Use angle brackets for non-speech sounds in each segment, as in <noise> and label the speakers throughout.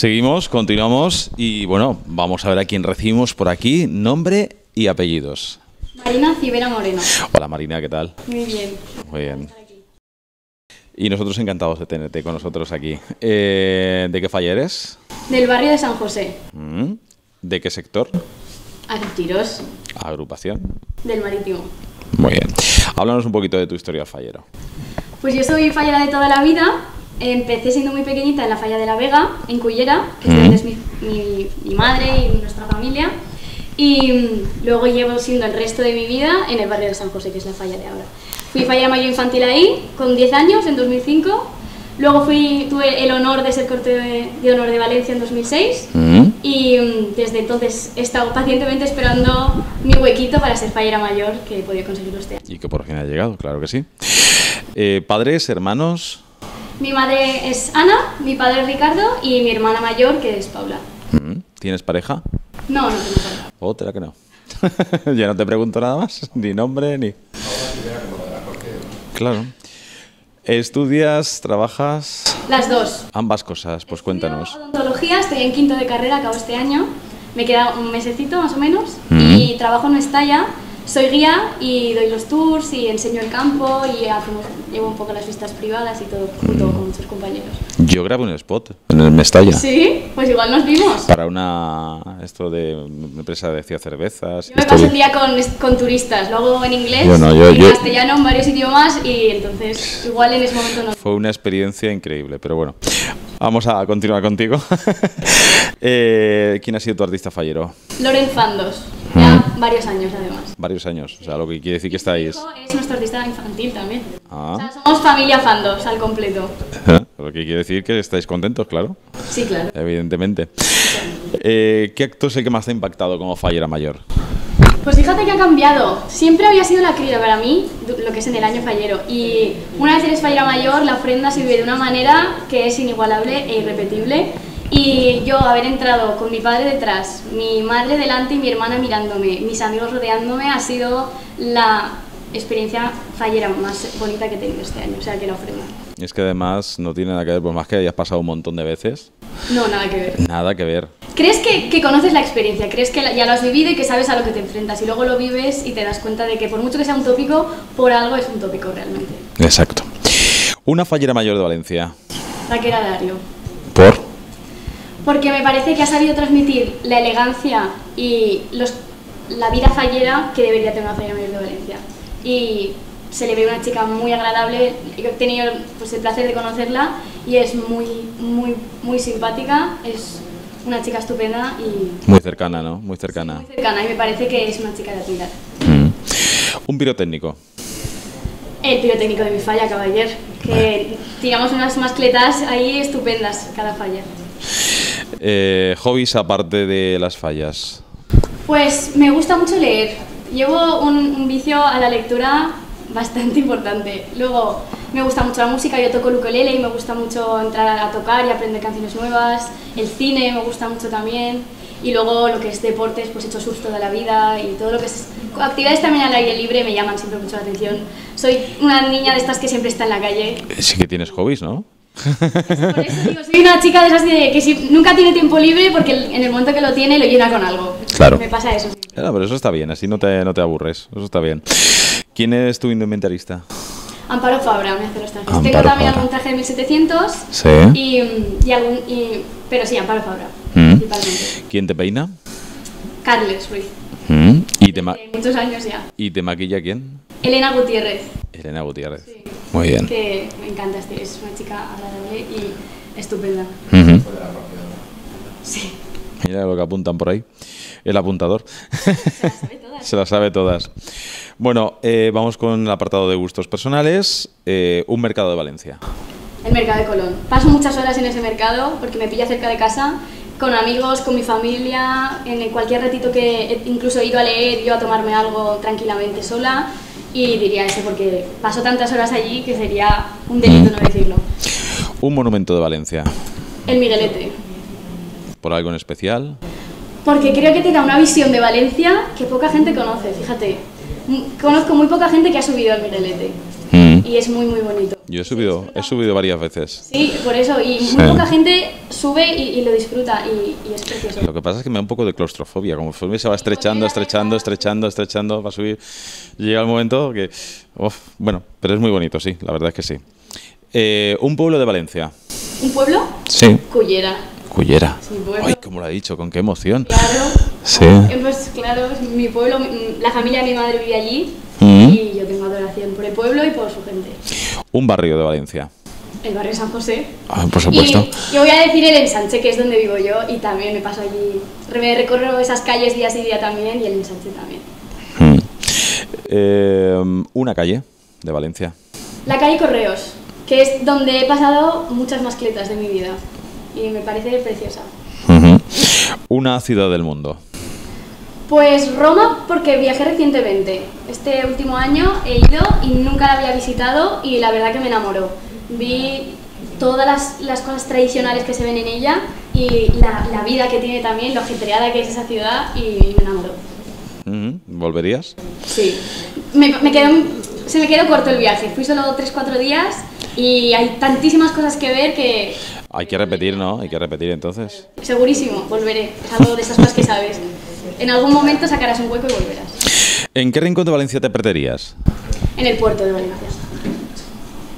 Speaker 1: Seguimos, continuamos y bueno, vamos a ver a quién recibimos por aquí. Nombre y apellidos.
Speaker 2: Marina Cibera Moreno.
Speaker 1: Hola Marina, ¿qué tal?
Speaker 2: Muy bien.
Speaker 1: Muy bien. Y nosotros encantados de tenerte con nosotros aquí. Eh, ¿De qué falla eres?
Speaker 2: Del barrio de San José.
Speaker 1: Mm, ¿De qué sector?
Speaker 2: Artiros.
Speaker 1: Agrupación.
Speaker 2: Del Marítimo.
Speaker 1: Muy bien. Háblanos un poquito de tu historia fallero.
Speaker 2: Pues yo soy fallera de toda la vida. Empecé siendo muy pequeñita en la falla de la Vega, en Cullera, que es
Speaker 1: Mm.
Speaker 2: donde es mi, mi- mi madre y nuestra familia. Y mm, luego llevo siendo el resto de mi vida en el barrio de San José, que es la falla de ahora. Fui fallera mayor infantil ahí, con 10 años, en 2005. Luego fui, tuve el honor de ser corte de, de honor de Valencia en 2006.
Speaker 1: Mm,
Speaker 2: Y desde entonces he estado pacientemente esperando mi huequito para ser fallera mayor, que he podido conseguirlo este año.
Speaker 1: Y que por fin ha llegado, claro que sí. Eh, ¿Padres, hermanos?
Speaker 2: Mi madre es Ana, mi padre es Ricardo y mi hermana mayor, que es Paula.
Speaker 1: Mm, ¿Tienes pareja?
Speaker 2: No, no tengo pareja.
Speaker 1: Otra que no. <laughs> ya no te pregunto nada más, ni nombre, ni... Claro. ¿Estudias, trabajas?
Speaker 2: Las dos.
Speaker 1: Ambas cosas, pues cuéntanos.
Speaker 2: Odontología, estoy en quinto de carrera, acabo este año. Me queda un mesecito más o menos.
Speaker 1: Mm.
Speaker 2: Y trabajo en Estalla. Soy guía y doy los tours y enseño el campo y hacemos, llevo un poco las vistas privadas y todo junto
Speaker 1: Mm.
Speaker 2: con muchos compañeros.
Speaker 1: Yo grabé un spot en el Mestalla.
Speaker 2: Sí, pues igual nos vimos.
Speaker 1: Para una... Esto de una empresa de cervezas.
Speaker 2: Yo me paso el día con, con turistas, lo hago en inglés,
Speaker 1: Bueno, yo-
Speaker 2: en
Speaker 1: yo-
Speaker 2: castellano, en varios idiomas y entonces igual en ese momento no.
Speaker 1: Fue una experiencia increíble, pero bueno. Vamos a continuar contigo. <laughs> Eh, ¿Quién ha sido tu artista fallero?
Speaker 2: Loren Fandos, ya
Speaker 1: Mm.
Speaker 2: varios años además.
Speaker 1: Varios años, o sea, lo que quiere decir que estáis.
Speaker 2: es nuestro artista infantil también.
Speaker 1: Ah.
Speaker 2: O sea, somos familia Fandos al completo. <laughs>
Speaker 1: Lo que quiere decir que estáis contentos, claro,
Speaker 2: Sí, claro.
Speaker 1: evidentemente. Eh, ¿Qué acto es el que más te ha impactado como fallera mayor?
Speaker 2: Pues fíjate que ha cambiado. Siempre había sido la cría para mí, lo que es en el año fallero. Y una vez eres fallera mayor, la ofrenda se vive de una manera que es inigualable e irrepetible. Y yo haber entrado con mi padre detrás, mi madre delante y mi hermana mirándome, mis amigos rodeándome, ha sido la experiencia fallera más bonita que he tenido este año. O sea, que la ofrenda.
Speaker 1: Es que además no tiene nada que ver, por más que hayas pasado un montón de veces,
Speaker 2: No, nada que ver.
Speaker 1: nada que ver.
Speaker 2: ¿Crees que, que conoces la experiencia? ¿Crees que ya lo has vivido y que sabes a lo que te enfrentas? Y luego lo vives y te das cuenta de que por mucho que sea un tópico, por algo es un tópico realmente.
Speaker 1: Exacto. Una fallera mayor de Valencia.
Speaker 2: Raquel Dario.
Speaker 1: ¿Por?
Speaker 2: Porque me parece que ha sabido transmitir la elegancia y los, la vida fallera que debería tener una fallera mayor de Valencia. Y se le ve una chica muy agradable. He tenido pues, el placer de conocerla y es muy, muy, muy simpática. Es una chica estupenda y
Speaker 1: Muy cercana, ¿no? Muy cercana.
Speaker 2: muy cercana. Y me parece que es una chica de admirar.
Speaker 1: Mm. Un pirotécnico.
Speaker 2: El pirotécnico de mi falla acaba ayer, que tiramos unas mascletas ahí estupendas cada falla.
Speaker 1: Eh, hobbies aparte de las fallas.
Speaker 2: Pues me gusta mucho leer. Llevo un, un vicio a la lectura bastante importante. Luego me gusta mucho la música, yo toco el ukelele y me gusta mucho entrar a, tocar y aprender canciones nuevas. El cine me gusta mucho también. Y luego lo que es deportes, pues he hecho surf toda la vida y todo lo que es... Actividades también al aire libre me llaman siempre mucho la atención. Soy una niña de estas que siempre está en la calle.
Speaker 1: Eh, Sí que tienes hobbies, ¿no?
Speaker 2: Por eso digo, soy una chica de esas de que si- nunca tiene tiempo libre porque en el momento que lo tiene lo llena con algo.
Speaker 1: Claro.
Speaker 2: Me pasa eso.
Speaker 1: Ah, pero eso está bien, así no te, no te aburres. Eso está bien. ¿Quién es tu indumentarista?
Speaker 2: Amparo Fabra me hace los trajes.
Speaker 1: Amparo
Speaker 2: Tengo también
Speaker 1: Fabra.
Speaker 2: algún traje de 1700
Speaker 1: Sí.
Speaker 2: y, y algún... y- pero sí, Amparo Fabra,
Speaker 1: Mm.
Speaker 2: principalmente.
Speaker 1: ¿Quién te peina?
Speaker 2: Carles Ruiz,
Speaker 1: Mm. ¿Y, te ma-
Speaker 2: de muchos años ya.
Speaker 1: ¿Y te maquilla quién?
Speaker 2: Elena Gutiérrez,
Speaker 1: Elena Gutiérrez.
Speaker 2: Sí.
Speaker 1: Muy bien.
Speaker 2: que me encanta, este- es una chica agradable y estupenda.
Speaker 1: Ujú.
Speaker 2: Sí,
Speaker 1: Mira lo que apuntan por ahí. El apuntador.
Speaker 2: se las sabe todas. <laughs>
Speaker 1: Se las sabe todas. Bueno, eh, vamos con el apartado de gustos personales. Eh, un mercado de Valencia.
Speaker 2: El mercado de Colón. Paso muchas horas en ese mercado porque me pilla cerca de casa, con amigos, con mi familia, en cualquier ratito que he incluso he ido a leer, yo a tomarme algo tranquilamente sola y diría ese porque paso tantas horas allí que sería un delito no decirlo.
Speaker 1: Un monumento de Valencia.
Speaker 2: El Miguelete.
Speaker 1: ¿Por algo en especial?
Speaker 2: Porque creo que te da una visión de Valencia que poca gente conoce, fíjate. M- Conozco muy poca gente que ha subido al Miguelete
Speaker 1: Mm.
Speaker 2: y es muy muy bonito.
Speaker 1: Yo he subido, he subido varias veces.
Speaker 2: Sí, por eso, y muy poca gente sube y, lo disfruta y, es precioso.
Speaker 1: Lo que pasa es que me da un poco de claustrofobia, como se va estrechando, estrechando, estrechando, estrechando, va a subir. Llega el momento que, bueno, pero es muy bonito, sí, la verdad es que sí. Eh, un pueblo de Valencia.
Speaker 2: ¿Un pueblo?
Speaker 1: Sí.
Speaker 2: Cullera.
Speaker 1: Cullera. Ay, como lo ha dicho, con qué emoción.
Speaker 2: Claro.
Speaker 1: Sí.
Speaker 2: Eh, pues claro, mi pueblo, la familia de mi madre vive allí mm. y yo tengo adoración por el pueblo y por su gente.
Speaker 1: Un barrio de Valencia.
Speaker 2: El barrio San José.
Speaker 1: Ah, por supuesto.
Speaker 2: Y yo voy a decir el ensanche, que es donde vivo yo, y también me paso allí. Me recorro esas calles día sí día también y el ensanche también.
Speaker 1: Mm. Eh, una calle de Valencia.
Speaker 2: La calle Correos que es donde he pasado muchas mascletas de mi vida y me parece preciosa.
Speaker 1: Una ciudad del mundo.
Speaker 2: Pues Roma porque viajé recientemente. Este último año he ido y nunca la había visitado y la verdad que me enamoró. Vi todas las, las cosas tradicionales que se ven en ella y la, la, vida que tiene también, lo ajetreada que es esa ciudad y me enamoró.
Speaker 1: ¿Volverías?
Speaker 2: Sí. Me, me quedó, se me quedó corto el viaje. Fui solo 3-4 días y hay tantísimas cosas que ver que...
Speaker 1: Hay que repetir, ¿no? Hay que repetir entonces.
Speaker 2: Segurísimo, volveré. Es algo de esas cosas que sabes. En algún momento sacarás un hueco y volverás.
Speaker 1: ¿En qué rincón de Valencia te perderías?
Speaker 2: En el puerto de Valencia.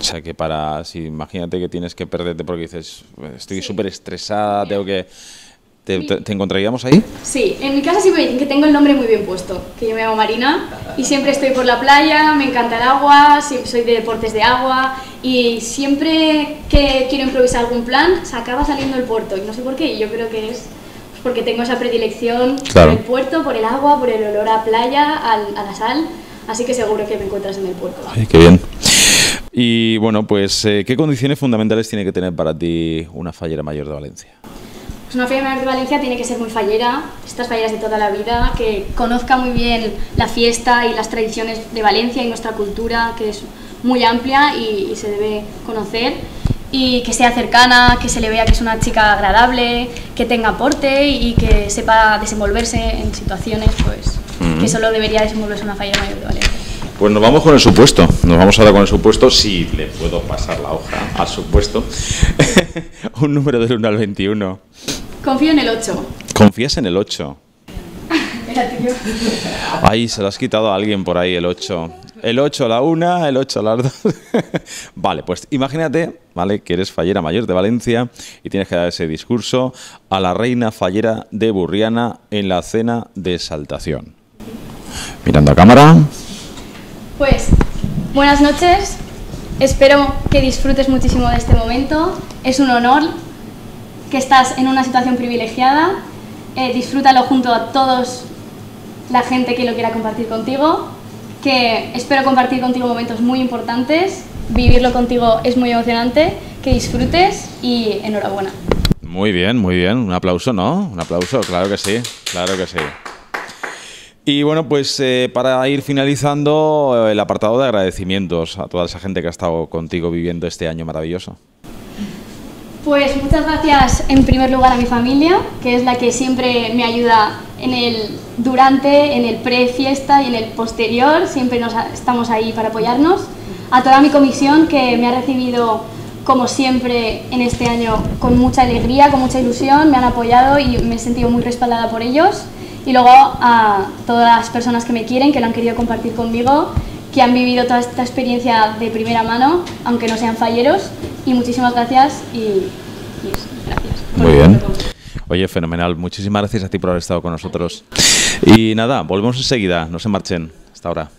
Speaker 1: O sea, que para, si imagínate que tienes que perderte porque dices, estoy súper estresada, tengo que ¿Te, encontraríamos ahí?
Speaker 2: Sí, en mi casa dicen que tengo el nombre muy bien puesto, que yo me llamo Marina y siempre estoy por la playa, me encanta el agua, soy de deportes de agua y siempre que quiero improvisar algún plan se acaba saliendo el puerto y no sé por qué, yo creo que es porque tengo esa predilección por el puerto, por el agua, por el olor a playa, a la sal, así que seguro que me encuentras en el puerto.
Speaker 1: Ay, qué bien. Y bueno, pues, eh, ¿qué condiciones fundamentales tiene que tener para ti una fallera mayor de Valencia?
Speaker 2: Pues una feria de Valencia tiene que ser muy fallera, estas falleras de toda la vida, que conozca muy bien la fiesta y las tradiciones de Valencia y nuestra cultura, que es muy amplia y, se debe conocer, y que sea cercana, que se le vea que es una chica agradable, que tenga aporte y que sepa desenvolverse en situaciones pues, que solo debería desenvolverse una fallera mayor de Valencia.
Speaker 1: Pues nos vamos con el supuesto. Nos vamos ahora con el supuesto, si le puedo pasar la hoja al supuesto. <laughs> Un número del 1 al 21.
Speaker 2: Confío en el 8.
Speaker 1: ¿Confías en el 8? <laughs>
Speaker 2: Era tío.
Speaker 1: Ay, se lo has quitado a alguien por ahí, el 8. El 8 a la 1, el 8 a las 2. <laughs> vale, pues imagínate, ¿vale? Que eres fallera mayor de Valencia y tienes que dar ese discurso a la reina fallera de Burriana en la cena de exaltación. Mirando a cámara.
Speaker 2: Pues, buenas noches. Espero que disfrutes muchísimo de este momento. Es un honor que estás en una situación privilegiada, eh, disfrútalo junto a todos la gente que lo quiera compartir contigo, que espero compartir contigo momentos muy importantes, vivirlo contigo es muy emocionante, que disfrutes y enhorabuena.
Speaker 1: Muy bien, muy bien, un aplauso, ¿no? Un aplauso, claro que sí, claro que sí. Y bueno, pues eh, para ir finalizando, el apartado de agradecimientos a toda esa gente que ha estado contigo viviendo este año maravilloso.
Speaker 2: Pues muchas gracias en primer lugar a mi familia, que es la que siempre me ayuda en el durante, en el pre-fiesta y en el posterior, siempre nos, estamos ahí para apoyarnos. A toda mi comisión que me ha recibido como siempre en este año con mucha alegría, con mucha ilusión, me han apoyado y me he sentido muy respaldada por ellos. Y luego a todas las personas que me quieren, que lo han querido compartir conmigo, que han vivido toda esta experiencia de primera mano, aunque no sean falleros y muchísimas gracias y, gracias.
Speaker 1: Muy bien. Oye, fenomenal. Muchísimas gracias a ti por haber estado con nosotros. Y nada, volvemos enseguida. No se marchen. Hasta ahora.